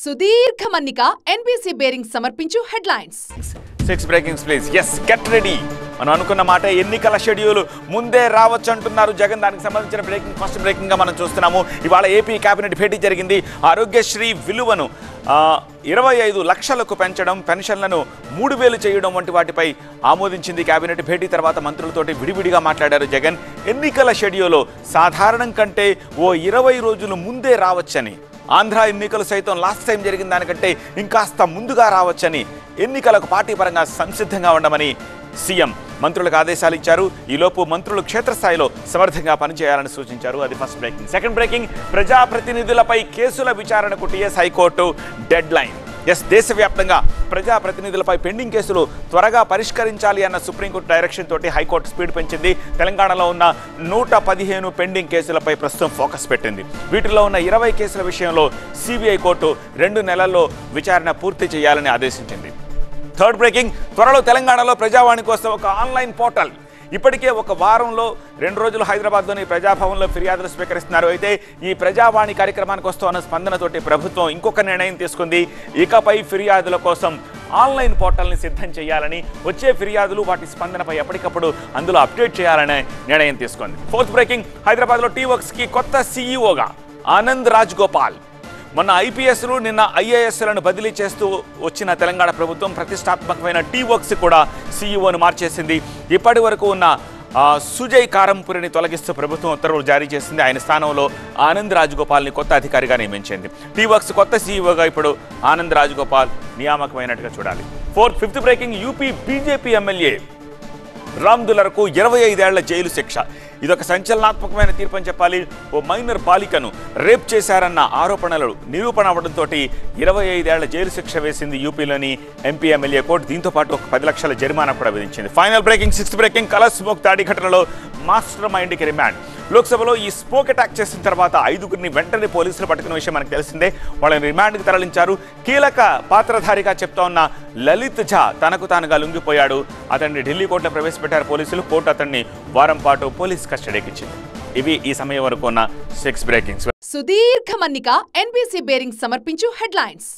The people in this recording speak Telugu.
సుదీర్ఘ మన్నిక ఎన్బీసీ బేరింగ్ సమర్పించు headlines. Six breakings please yes get ready మనం అనుకున్న మాట ఎన్నికల షెడ్యూల్ ముందే రావచ్చు అంటున్నారు జగన్. దానికి సంబంధించిన బ్రేకింగ్ ఫస్ట్ బ్రేకింగ్గా మనం చూస్తున్నాము. ఇవాళ ఏపీ కేబినెట్ భేటీ జరిగింది. ఆరోగ్యశ్రీ విలువను ఇరవై ఐదు లక్షలకు పెంచడం పెన్షన్లను మూడు వేలు చేయడం వంటి వాటిపై ఆమోదించింది కేబినెట్ భేటీ. తర్వాత మంత్రులతోటి విడివిడిగా మాట్లాడారు జగన్. ఎన్నికల షెడ్యూల్ సాధారణం కంటే ఓ ఇరవై రోజులు ముందే రావచ్చని ఆంధ్ర ఎన్నికలు సైతం లాస్ట్ టైం జరిగిన దానికంటే ఇంకాస్త ముందుగా రావచ్చని ఎన్నికలకు పార్టీ పరంగా సంసిద్ధంగా ఉండమని సీఎం మంత్రులకు ఆదేశాలు ఇచ్చారు. ఈలోపు మంత్రులు క్షేత్రస్థాయిలో సమర్థంగా పనిచేయాలని సూచించారు. అది ఫస్ట్ బ్రేకింగ్. సెకండ్ బ్రేకింగ్ ప్రజాప్రతినిధులపై కేసుల విచారణకు TS high court dead line yes దేశవ్యాప్తంగా ప్రజాప్రతినిధులపై పెండింగ్ కేసులు త్వరగా పరిష్కరించాలి అన్న సుప్రీంకోర్టు డైరెక్షన్ తోటి హైకోర్టు స్పీడ్ పెంచింది. తెలంగాణలో ఉన్న నూట పదిహేను పెండింగ్ కేసులపై ప్రస్తుతం ఫోకస్ పెట్టింది. వీటిలో ఉన్న ఇరవై కేసుల విషయంలో సిబిఐ కోర్టు రెండు నెలల్లో విచారణ పూర్తి చేయాలని ఆదేశించింది. థర్డ్ బ్రేకింగ్ త్వరలో తెలంగాణలో ప్రజావాణి కోసం ఒక ఆన్లైన్ పోర్టల్ ఇప్పటికే ఒక వారంలో రెండు రోజులు హైదరాబాద్లోని ప్రజాభవన్లో ఫిర్యాదులు స్వీకరిస్తున్నారు. అయితే ఈ ప్రజావాణి కార్యక్రమానికి వస్తున్న స్పందనతోటి ప్రభుత్వం ఇంకొక నిర్ణయం తీసుకుంది. ఇకపై ఫిర్యాదుల కోసం ఆన్లైన్ పోర్టల్ని సిద్ధం చేయాలని వచ్చే ఫిర్యాదులు వాటి స్పందనపై ఎప్పటికప్పుడు అందులో అప్డేట్ చేయాలనే నిర్ణయం తీసుకుంది. ఫోర్త్ బ్రేకింగ్ హైదరాబాద్లో టీ వర్క్స్కి కొత్త సీఈఓగా ఆనంద్ రాజ్ గోపాల్. మొన్న ఐపీఎస్లు నిన్న ఐఏఎస్లను బదిలీ చేస్తూ వచ్చిన తెలంగాణ ప్రభుత్వం ప్రతిష్టాత్మకమైన టీ వర్క్స్ కూడా సీఈఓను మార్చేసింది. ఇప్పటి వరకు ఉన్న సుజయ్ కారంపురిని తొలగిస్తూ ప్రభుత్వం ఉత్తర్వులు జారీ చేసింది. ఆయన స్థానంలో ఆనంద్ రాజగోపాల్ని కొత్త అధికారిగా నియమించింది. టీ వర్క్స్ కొత్త సీఈఓగా ఇప్పుడు ఆనంద్ రాజగోపాల్ నియామకమైనట్టుగా చూడాలి. Fourth fifth breaking UP BJP MLA Ram దులర్కు ఇరవై ఐదేళ్ళ జైలు శిక్ష. ఇదొక సంచలనాత్మకమైన తీర్పు అని చెప్పాలి. ఓ మైనర్ బాలికను రేప్ చేశారన్న ఆరోపణలు నిరూపణ అవడంతో ఇరవై ఐదేళ్ళ జైలు శిక్ష వేసింది యూపీలోని ఎంపీ ఎమ్మెల్యే కోర్టు. దీంతో పాటు ఒక పది లక్షల జరిమానా కూడా విధించింది. Final breaking sixth breaking colour smoke దాడి ఘటనలో మాస్టర్ మైండ్కి రిమాండ్. లోక్సభలో ఈ స్మోక్ అటాక్ చేసిన తర్వాత ఐదుగురిని వెంటనే పోలీసులు పట్టుకున్న విషయం మనకు తెలిసిందే. వాళ్ళని రిమాండ్కి తరలించారు. కీలక పాత్రధారిగా చెప్తా ఉన్న లలిత్ ఝా తనకు తానుగా లొంగిపోయాడు. అతన్ని ఢిల్లీ కోర్టులో ప్రవేశపెట్టారు పోలీసులు. కోర్టు అతన్ని వారం పాటు పోలీస్ కస్టడీకి ఇచ్చింది ఇవి ఈ సమయం వరకు ఉన్న సిక్స్ బ్రేకింగ్స్ సుదీర్ఘ మన్నిక ఎన్బీసీ బేరింగ్ సమర్పించు హెడ్లైన్స్